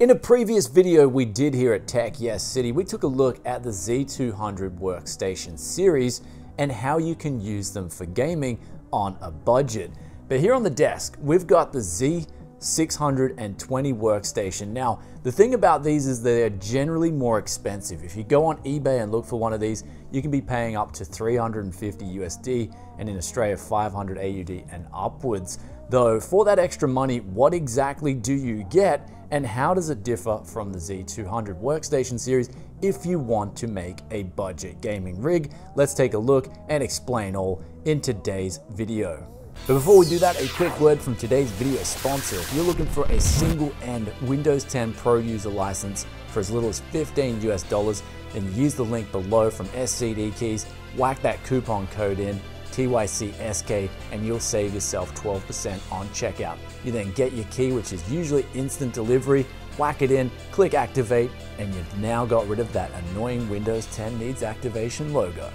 In a previous video we did here at Tech Yes City, we took a look at the Z200 workstation series and how you can use them for gaming on a budget. But here on the desk, we've got the Z620 workstation. Now, the thing about these is they're generally more expensive. If you go on eBay and look for one of these, you can be paying up to 350 USD and in Australia 500 AUD and upwards. Though for that extra money, what exactly do you get and how does it differ from the Z200 workstation series if you want to make a budget gaming rig? Let's take a look and explain all in today's video. But before we do that, a quick word from today's video sponsor. If you're looking for a single end Windows 10 Pro user license for as little as 15 US dollars, then use the link below from SCD Keys, whack that coupon code in, TYCSK, and you'll save yourself 12% on checkout. You then get your key, which is usually instant delivery, whack it in, click activate, and you've now got rid of that annoying Windows 10 needs activation logo.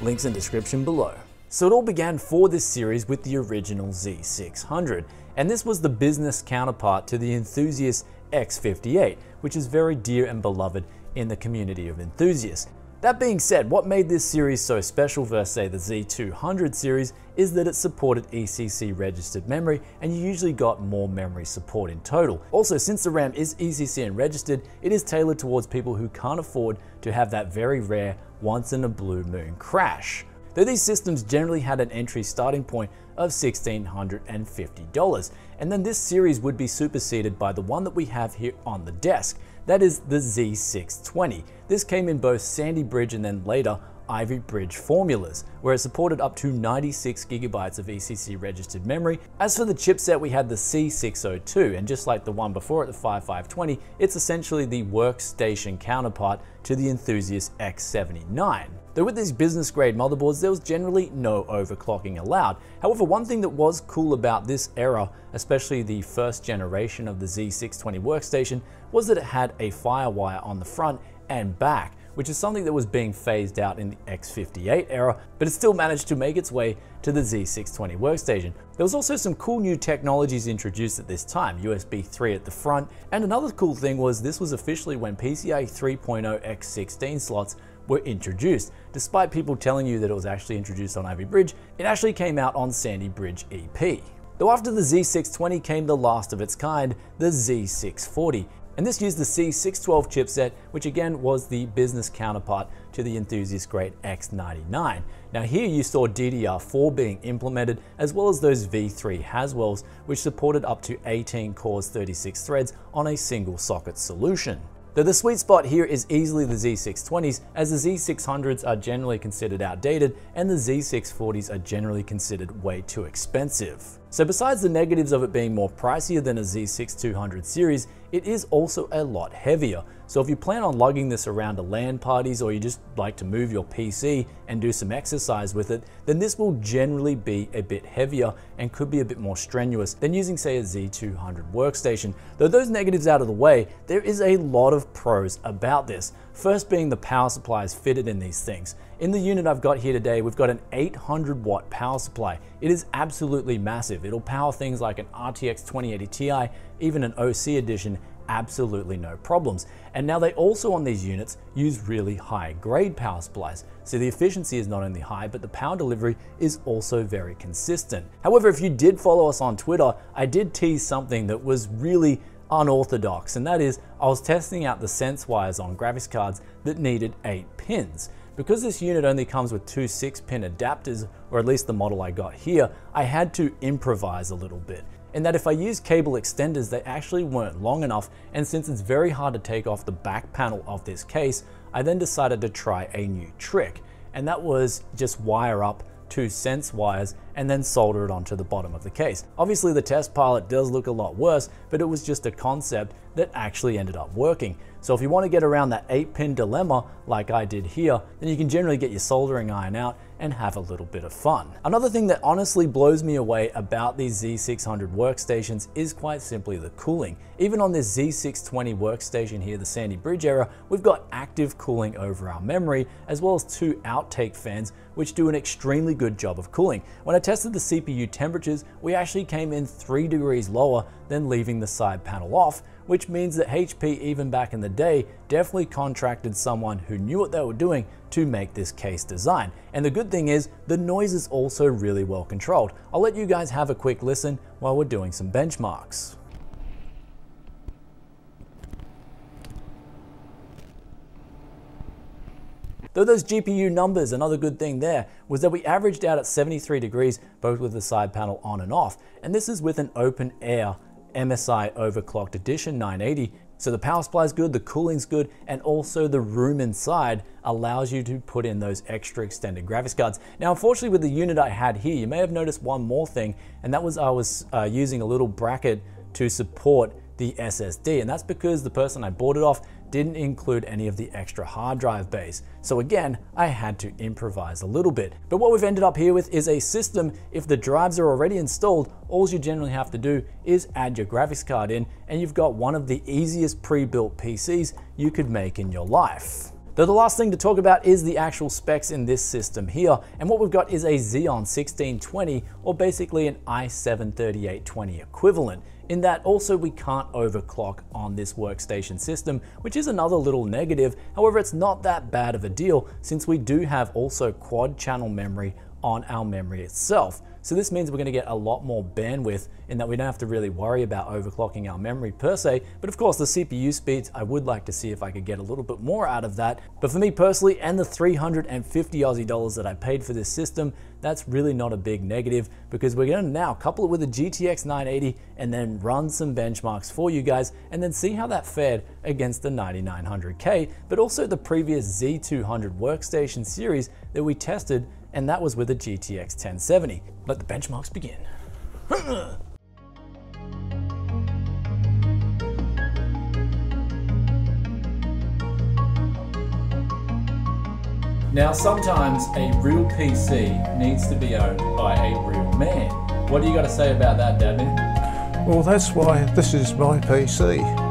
Links in description below. So it all began for this series with the original Z600, and this was the business counterpart to the Enthusiast X58, which is very dear and beloved in the community of enthusiasts. That being said, what made this series so special versus say the Z200 series is that it supported ECC registered memory and you usually got more memory support in total. Also, since the RAM is ECC and registered, it is tailored towards people who can't afford to have that very rare once in a blue moon crash. Though these systems generally had an entry starting point of $1,650, and then this series would be superseded by the one that we have here on the desk, that is the Z620. This came in both Sandy Bridge and then later Ivy Bridge formulas, where it supported up to 96 gigabytes of ECC registered memory. As for the chipset, we had the C602, and just like the one before it, the 5520, it's essentially the workstation counterpart to the Enthusiast X79. Though with these business grade motherboards, there was generally no overclocking allowed. However, one thing that was cool about this era, especially the first generation of the Z620 workstation, was that it had a firewire on the front and back, which is something that was being phased out in the X58 era, but it still managed to make its way to the Z620 workstation. There was also some cool new technologies introduced at this time, USB 3 at the front, and another cool thing was this was officially when PCIe 3.0 X16 slots were introduced. Despite people telling you that it was actually introduced on Ivy Bridge, it actually came out on Sandy Bridge EP. Though after the Z620 came the last of its kind, the Z640, and this used the C612 chipset, which again was the business counterpart to the Enthusiast Great X99. Now here you saw DDR4 being implemented, as well as those V3 Haswells, which supported up to 18 cores, 36 threads on a single socket solution. Though the sweet spot here is easily the Z620s, as the Z600s are generally considered outdated and the Z640s are generally considered way too expensive. So besides the negatives of it being more pricier than a Z6200 series, it is also a lot heavier. So if you plan on lugging this around to LAN parties or you just like to move your PC and do some exercise with it, then this will generally be a bit heavier and could be a bit more strenuous than using say a Z200 workstation. Though those negatives out of the way, there is a lot of pros about this. First being the power supplies fitted in these things. In the unit I've got here today, we've got an 800 watt power supply. It is absolutely massive. It'll power things like an RTX 2080 Ti, even an OC edition, absolutely no problems. And now they also on these units use really high grade power supplies. So the efficiency is not only high, but the power delivery is also very consistent. However, if you did follow us on Twitter, I did tease something that was really unorthodox, and that is I was testing out the sense wires on graphics cards that needed eight pins. Because this unit only comes with two 6-pin adapters, or at least the model I got here, I had to improvise a little bit. In that if I use cable extenders, they actually weren't long enough, and since it's very hard to take off the back panel of this case, I then decided to try a new trick, and that was just wire up two sense wires and then solder it onto the bottom of the case. Obviously the test pilot does look a lot worse, but it was just a concept that actually ended up working. So if you want to get around that 8 pin dilemma like I did here, then you can generally get your soldering iron out and have a little bit of fun. Another thing that honestly blows me away about these Z600 workstations is quite simply the cooling. Even on this Z620 workstation here, the Sandy Bridge era, we've got active cooling over our memory, as well as two outtake fans, which do an extremely good job of cooling. When I tested the CPU temperatures, we actually came in 3 degrees lower than leaving the side panel off, which means that HP even back in the day definitely contracted someone who knew what they were doing to make this case design. And the good thing is the noise is also really well controlled. I'll let you guys have a quick listen while we're doing some benchmarks. Though those GPU numbers, another good thing there was that we averaged out at 73 degrees, both with the side panel on and off. And this is with an open air MSI overclocked edition 980. So the power supply is good, the cooling's good, and also the room inside allows you to put in those extra extended graphics cards. Now, unfortunately with the unit I had here, you may have noticed one more thing, and that was I was uh, using a little bracket to support the SSD, and that's because the person I bought it off didn't include any of the extra hard drive bays. So again, I had to improvise a little bit. But what we've ended up here with is a system, if the drives are already installed, all you generally have to do is add your graphics card in and you've got one of the easiest pre-built PCs you could make in your life. Though the last thing to talk about is the actual specs in this system here, and what we've got is a Xeon 1620, or basically an i7 3820 equivalent in that also we can't overclock on this workstation system, which is another little negative. However, it's not that bad of a deal since we do have also quad channel memory on our memory itself. So this means we're gonna get a lot more bandwidth in that we don't have to really worry about overclocking our memory per se. But of course the CPU speeds, I would like to see if I could get a little bit more out of that. But for me personally, and the 350 Aussie dollars that I paid for this system, that's really not a big negative because we're gonna now couple it with a GTX 980 and then run some benchmarks for you guys and then see how that fared against the 9900K, but also the previous Z200 workstation series that we tested and that was with a GTX 1070. Let the benchmarks begin. Now, sometimes a real PC needs to be owned by a real man. What do you got to say about that, Dabney? Well, that's why this is my PC.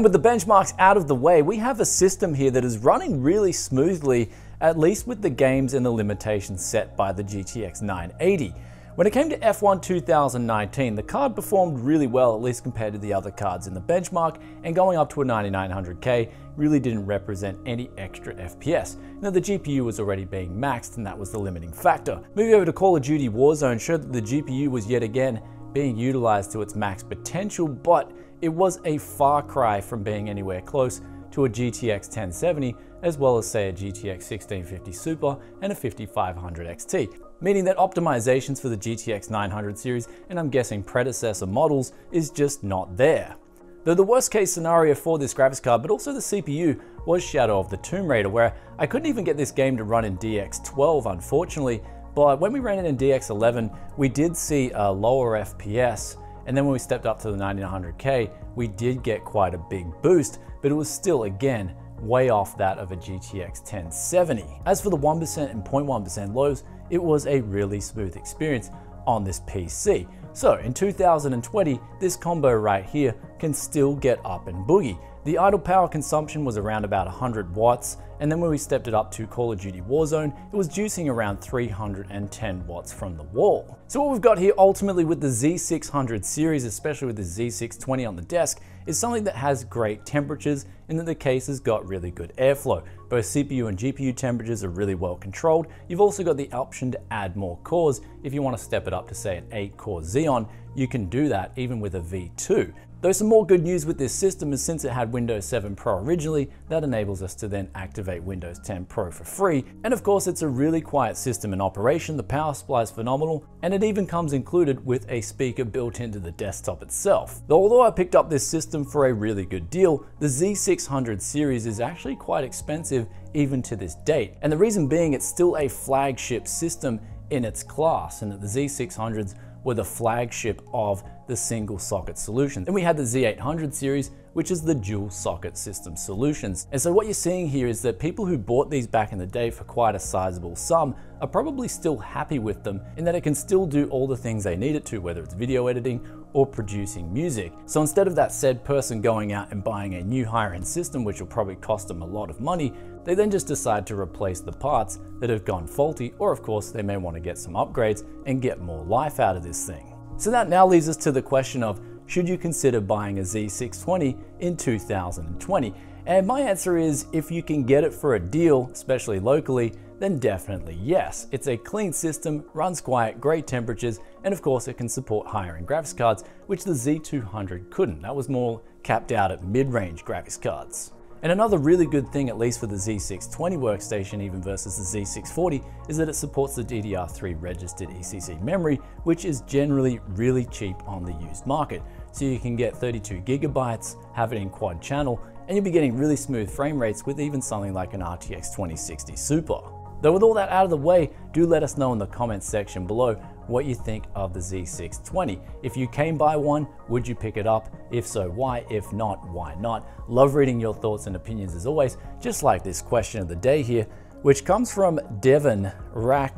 And with the benchmarks out of the way, we have a system here that is running really smoothly, at least with the games and the limitations set by the GTX 980. When it came to F1 2019, the card performed really well, at least compared to the other cards in the benchmark, and going up to a 9900K really didn't represent any extra FPS. Now the GPU was already being maxed and that was the limiting factor. Moving over to Call of Duty Warzone showed that the GPU was yet again being utilized to its max potential, but it was a far cry from being anywhere close to a GTX 1070, as well as say a GTX 1650 Super and a 5500 XT, meaning that optimizations for the GTX 900 series, and I'm guessing predecessor models, is just not there. Though the worst case scenario for this graphics card, but also the CPU, was Shadow of the Tomb Raider, where I couldn't even get this game to run in DX12 unfortunately, but when we ran it in DX11, we did see a lower FPS and then when we stepped up to the 9900K, we did get quite a big boost, but it was still, again, way off that of a GTX 1070. As for the 1% and 0.1% lows, it was a really smooth experience on this PC. So in 2020, this combo right here can still get up and boogie. The idle power consumption was around about 100 watts, and then when we stepped it up to Call of Duty Warzone, it was juicing around 310 watts from the wall. So what we've got here ultimately with the Z600 series, especially with the Z620 on the desk, is something that has great temperatures and that the case has got really good airflow. Both CPU and GPU temperatures are really well controlled. You've also got the option to add more cores. If you want to step it up to say an 8 core Xeon, you can do that even with a V2. Though some more good news with this system is since it had Windows 7 Pro originally, that enables us to then activate Windows 10 Pro for free. And of course, it's a really quiet system in operation, the power supply is phenomenal, and it even comes included with a speaker built into the desktop itself. Though although I picked up this system for a really good deal, the Z600 series is actually quite expensive even to this date. And the reason being it's still a flagship system in its class and that the Z600s were the flagship of the single socket solution. Then we had the Z800 series, which is the dual socket system solutions. And so what you're seeing here is that people who bought these back in the day for quite a sizable sum are probably still happy with them in that it can still do all the things they need it to, whether it's video editing or producing music. So instead of that said person going out and buying a new higher end system, which will probably cost them a lot of money, they then just decide to replace the parts that have gone faulty, or of course, they may want to get some upgrades and get more life out of this thing. So that now leads us to the question of should you consider buying a Z620 in 2020? And my answer is if you can get it for a deal, especially locally, then definitely yes. It's a clean system, runs quiet, great temperatures, and of course it can support higher end graphics cards, which the Z200 couldn't. That was more capped out at mid-range graphics cards. And another really good thing, at least for the Z620 workstation, even versus the Z640, is that it supports the DDR3 registered ECC memory, which is generally really cheap on the used market. So you can get 32 gigabytes, have it in quad channel, and you'll be getting really smooth frame rates with even something like an RTX 2060 Super. Though with all that out of the way, do let us know in the comments section below what you think of the Z620. If you came by one, would you pick it up? If so, why? If not, why not? Love reading your thoughts and opinions as always, just like this question of the day here, which comes from Devon Rack.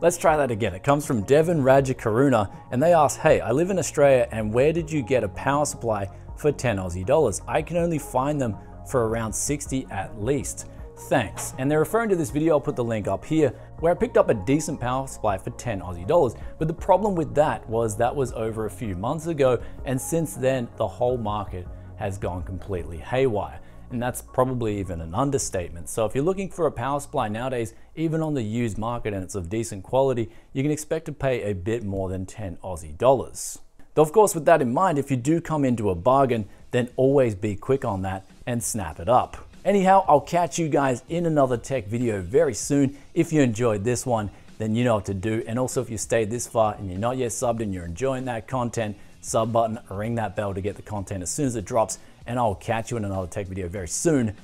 Let's try that again. It comes from Devon Rajakaruna, and they ask, Hey, I live in Australia, and where did you get a power supply for 10 Aussie dollars? I can only find them for around 60 at least. Thanks. And they're referring to this video, I'll put the link up here, where I picked up a decent power supply for 10 Aussie dollars. But the problem with that was that was over a few months ago, and since then, the whole market has gone completely haywire. And that's probably even an understatement. So if you're looking for a power supply nowadays, even on the used market and it's of decent quality, you can expect to pay a bit more than 10 Aussie dollars. Though of course, with that in mind, if you do come into a bargain, then always be quick on that and snap it up. Anyhow, I'll catch you guys in another tech video very soon. If you enjoyed this one, then you know what to do. And also if you stayed this far and you're not yet subbed and you're enjoying that content, sub button, ring that bell to get the content as soon as it drops. And I'll catch you in another tech video very soon.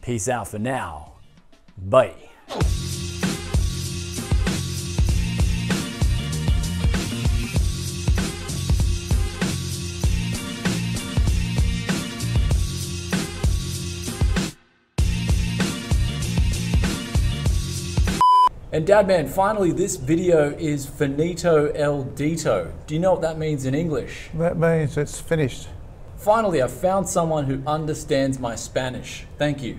Peace out for now. Bye. And Dad Man, finally, this video is finito el dito. Do you know what that means in English? That means it's finished. Finally, I found someone who understands my Spanish. Thank you.